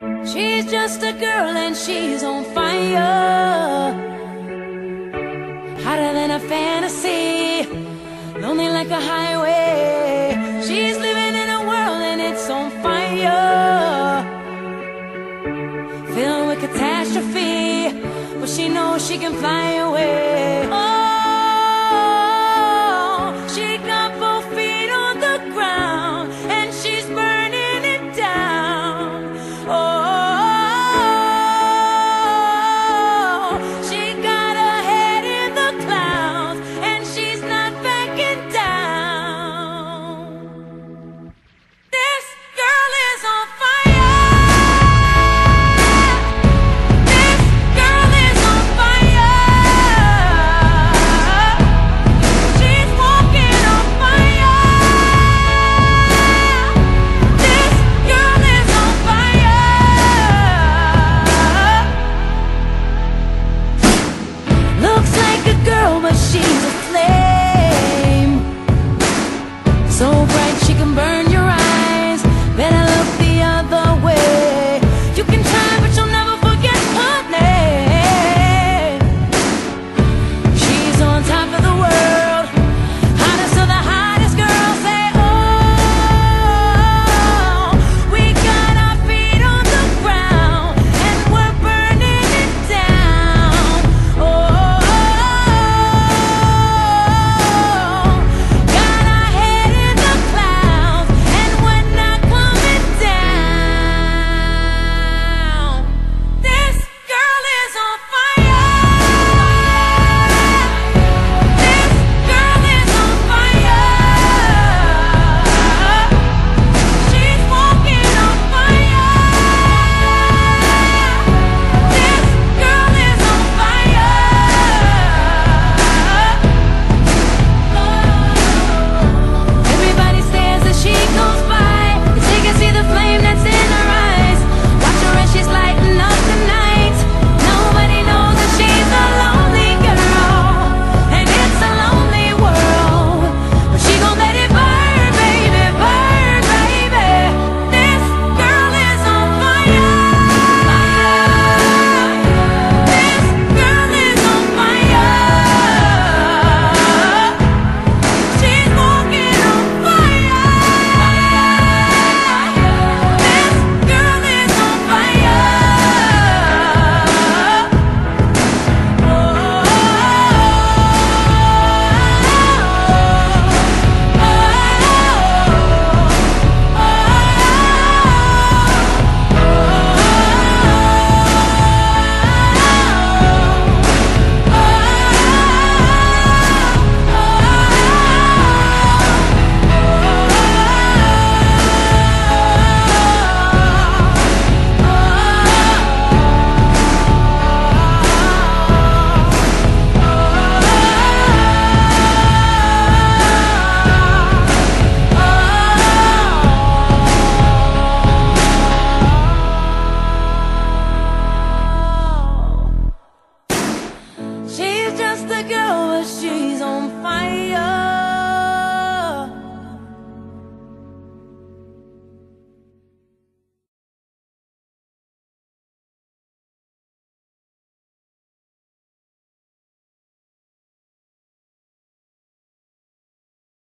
She's just a girl and she's on fire. Hotter than a fantasy, lonely like a highway. She's living in a world and it's on fire. Filled with catastrophe, but she knows she can fly away. girl, but she's a flame. So. the girl, but she's on fire.